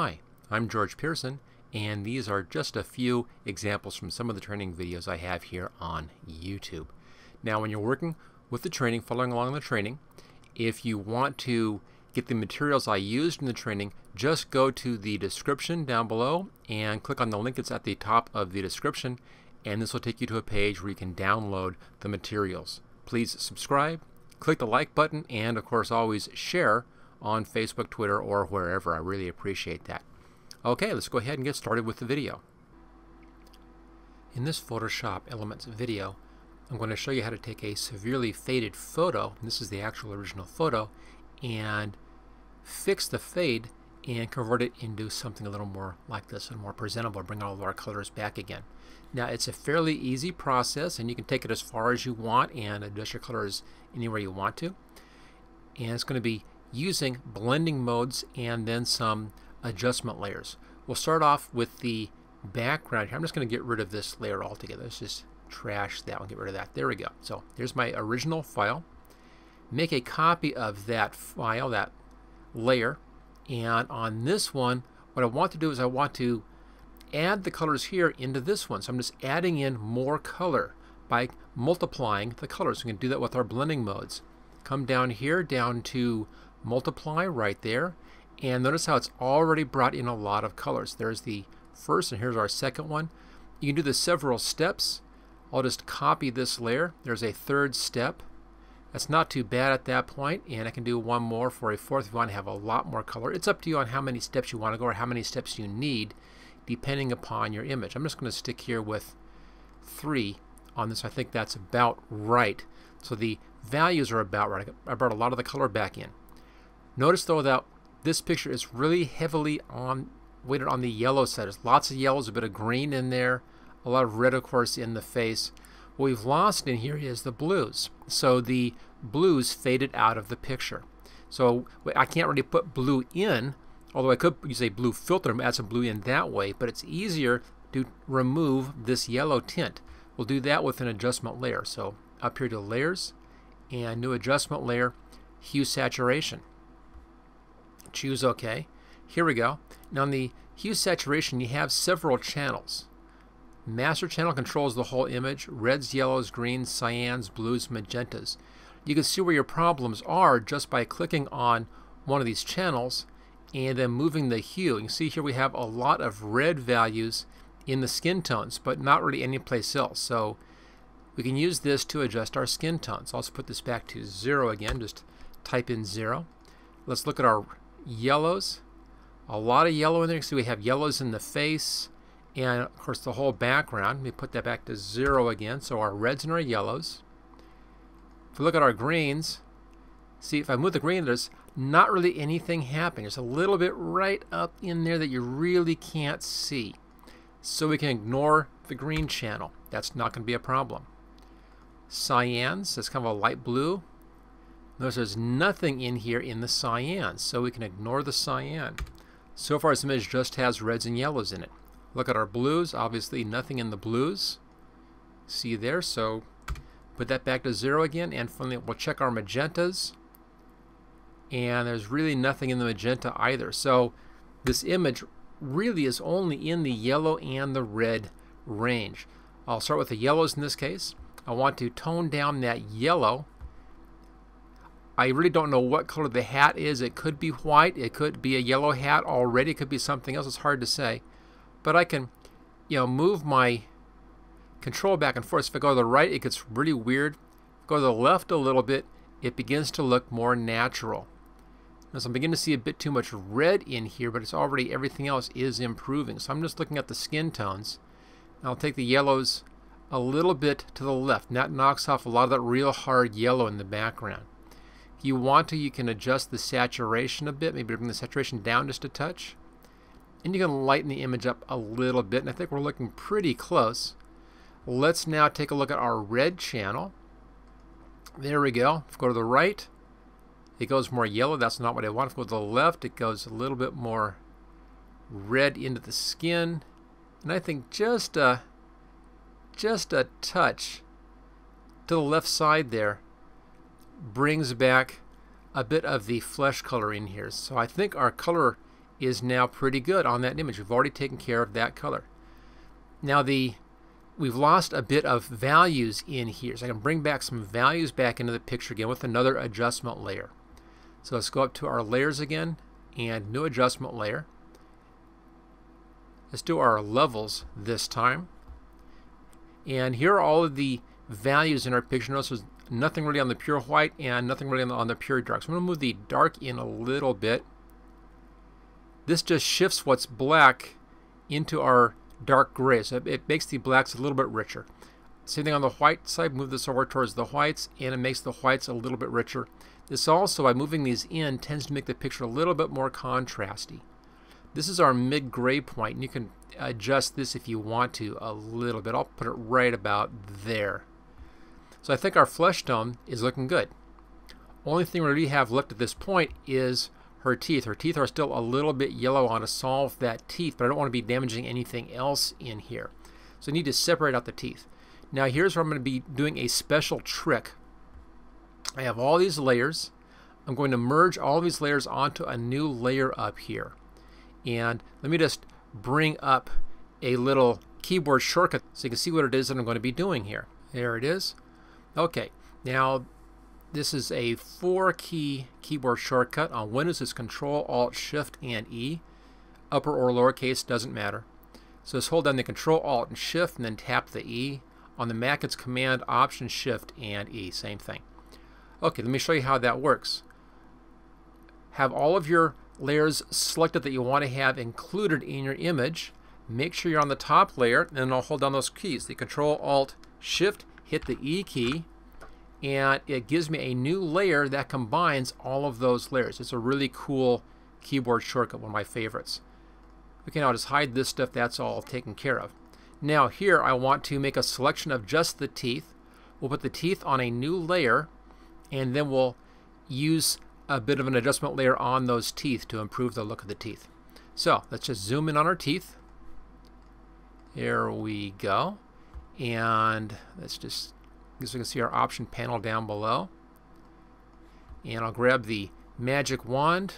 Hi, I'm George Peirson, and these are just a few examples from some of the training videos I have here on YouTube. Now, when you're working with the training, following along the training, if you want to get the materials I used in the training, just go to the description down below and click on the link that's at the top of the description, and this will take you to a page where you can download the materials. Please subscribe, click the like button, and of course always share on Facebook, Twitter, or wherever. I really appreciate that. Okay, let's go ahead and get started with the video. In this Photoshop Elements video, I'm going to show you how to take a severely faded photo, this is the actual original photo, and fix the fade and convert it into something a little more like this and more presentable, bring all of our colors back again. Now it's a fairly easy process and you can take it as far as you want and adjust your colors anywhere you want to. And it's going to be using blending modes and then some adjustment layers. We'll start off with the background here. I'm just going to get rid of this layer altogether. Let's just trash that one, get rid of that. There we go. So here's my original file. Make a copy of that file, that layer, and on this one, what I want to do is I want to add the colors here into this one. So I'm just adding in more color by multiplying the colors. We can do that with our blending modes. Come down here, down to multiply right there and notice how it's already brought in a lot of colors. There's the first and here's our second one. You can do this several steps. I'll just copy this layer. There's a third step. That's not too bad at that point and I can do one more for a fourth if you want to have a lot more color. It's up to you on how many steps you want to go or how many steps you need depending upon your image. I'm just going to stick here with three on this. I think that's about right. So the values are about right. I brought a lot of the color back in. Notice though that this picture is really heavily on weighted on the yellow side. There's lots of yellows, a bit of green in there, a lot of red of course in the face. What we've lost in here is the blues. So the blues faded out of the picture. So I can't really put blue in, although I could use a blue filter and add some blue in that way, but it's easier to remove this yellow tint. We'll do that with an adjustment layer. So up here to layers and new adjustment layer, hue saturation choose OK. Here we go. Now in the hue saturation you have several channels. Master channel controls the whole image, reds, yellows, greens, cyans, blues, magentas. You can see where your problems are just by clicking on one of these channels and then moving the hue. You can see here we have a lot of red values in the skin tones, but not really anyplace else. So we can use this to adjust our skin tones. I'll also put this back to zero again, just type in zero. Let's look at our yellows. A lot of yellow in there. So we have yellows in the face and of course the whole background. Let me put that back to zero again. So our reds and our yellows. If we look at our greens, see if I move the green, there's not really anything happening. There's a little bit right up in there that you really can't see. So we can ignore the green channel. That's not going to be a problem. Cyans, that's kind of a light blue. Notice there's nothing in here in the cyan, so we can ignore the cyan. So far this image just has reds and yellows in it. Look at our blues, obviously nothing in the blues. See there, so put that back to zero again, and finally we'll check our magentas. And there's really nothing in the magenta either. So this image really is only in the yellow and the red range. I'll start with the yellows in this case. I want to tone down that yellow I really don't know what color the hat is. It could be white. It could be a yellow hat already. It could be something else. It's hard to say. But I can, you know, move my control back and forth. If I go to the right, it gets really weird. Go to the left a little bit, it begins to look more natural. Now, so I'm beginning to see a bit too much red in here, but it's already everything else is improving. So I'm just looking at the skin tones. I'll take the yellows a little bit to the left. And that knocks off a lot of that real hard yellow in the background. If you want to, you can adjust the saturation a bit, maybe bring the saturation down just a touch. And you can lighten the image up a little bit, and I think we're looking pretty close. Let's now take a look at our red channel. There we go. If we go to the right, it goes more yellow. That's not what I want. If we go to the left, it goes a little bit more red into the skin. And I think just a, just a touch to the left side there brings back a bit of the flesh color in here. So I think our color is now pretty good on that image. We've already taken care of that color. Now the we've lost a bit of values in here. So I can bring back some values back into the picture again with another adjustment layer. So let's go up to our layers again and new adjustment layer. Let's do our levels this time. And here are all of the values in our picture. Notice nothing really on the pure white and nothing really on the, on the pure dark. So I'm going to move the dark in a little bit. This just shifts what's black into our dark gray. So it makes the blacks a little bit richer. Same thing on the white side, move this over towards the whites, and it makes the whites a little bit richer. This also, by moving these in, tends to make the picture a little bit more contrasty. This is our mid-gray point, and you can adjust this if you want to a little bit. I'll put it right about there. So I think our flesh tone is looking good. Only thing we really have left at this point is her teeth. Her teeth are still a little bit yellow. I want to solve that teeth, but I don't want to be damaging anything else in here. So I need to separate out the teeth. Now here's where I'm going to be doing a special trick. I have all these layers. I'm going to merge all these layers onto a new layer up here. And let me just bring up a little keyboard shortcut so you can see what it is that I'm going to be doing here. There it is. Okay, now this is a four key keyboard shortcut. Uh, on Windows it's Control Alt Shift and E. Upper or lowercase doesn't matter. So just hold down the Control Alt and Shift and then tap the E. On the Mac it's Command Option Shift and E, same thing. Okay, let me show you how that works. Have all of your layers selected that you want to have included in your image. Make sure you're on the top layer and then I'll hold down those keys. The Control Alt Shift, hit the E key and it gives me a new layer that combines all of those layers. It's a really cool keyboard shortcut, one of my favorites. Okay, now I'll just hide this stuff, that's all taken care of. Now here I want to make a selection of just the teeth. We'll put the teeth on a new layer and then we'll use a bit of an adjustment layer on those teeth to improve the look of the teeth. So let's just zoom in on our teeth. There we go. And let's just as you can see our option panel down below. And I'll grab the magic wand.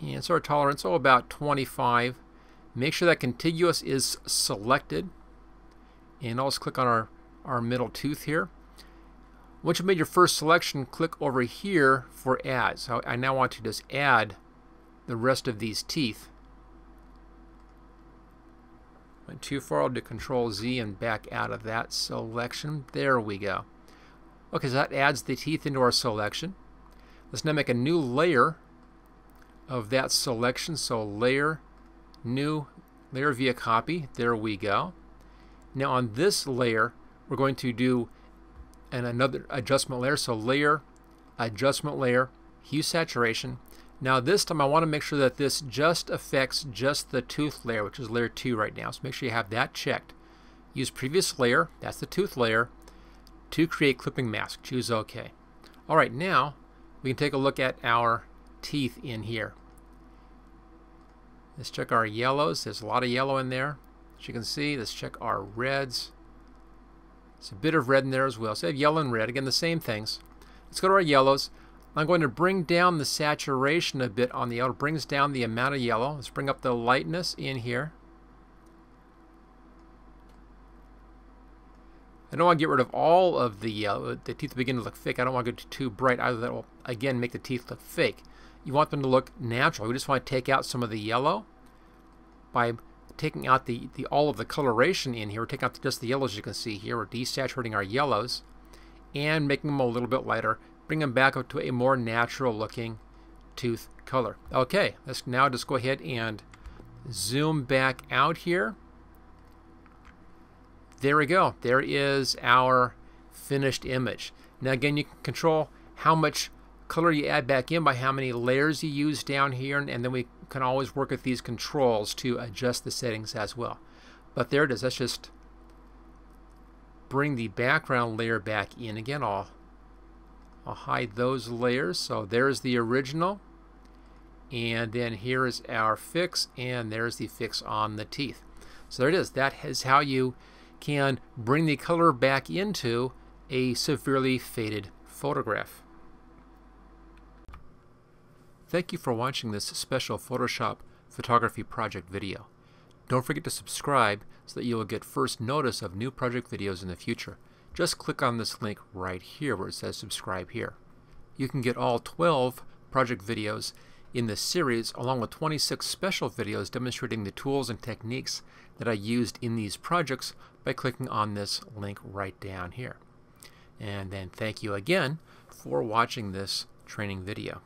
And so our tolerance, oh about 25. Make sure that contiguous is selected. And I'll just click on our, our middle tooth here. Once you've made your first selection, click over here for add. So I now want to just add the rest of these teeth. Went too far, I'll do Control Z and back out of that selection. There we go. Okay, so that adds the teeth into our selection. Let's now make a new layer of that selection. So layer, new, layer via copy. There we go. Now on this layer, we're going to do an another adjustment layer. So layer, adjustment layer, hue saturation, now this time I want to make sure that this just affects just the tooth layer, which is layer 2 right now. So make sure you have that checked. Use previous layer, that's the tooth layer, to create clipping mask. Choose OK. Alright, now we can take a look at our teeth in here. Let's check our yellows. There's a lot of yellow in there. As you can see, let's check our reds. There's a bit of red in there as well. So we have yellow and red. Again, the same things. Let's go to our yellows. I'm going to bring down the saturation a bit on the yellow. It brings down the amount of yellow. Let's bring up the lightness in here. I don't want to get rid of all of the yellow. The teeth begin to look fake. I don't want to go too bright either. That will, again, make the teeth look fake. You want them to look natural. We just want to take out some of the yellow by taking out the, the all of the coloration in here. We're taking out just the yellows you can see here. We're desaturating our yellows and making them a little bit lighter bring them back up to a more natural looking tooth color. Okay, let's now just go ahead and zoom back out here. There we go. There is our finished image. Now again, you can control how much color you add back in by how many layers you use down here, and then we can always work with these controls to adjust the settings as well. But there it is. Let's just bring the background layer back in again. I'll I'll hide those layers. So there's the original. And then here is our fix, and there's the fix on the teeth. So there it is. That is how you can bring the color back into a severely faded photograph. Thank you for watching this special Photoshop photography project video. Don't forget to subscribe so that you will get first notice of new project videos in the future. Just click on this link right here where it says subscribe here. You can get all 12 project videos in this series along with 26 special videos demonstrating the tools and techniques that I used in these projects by clicking on this link right down here. And then thank you again for watching this training video.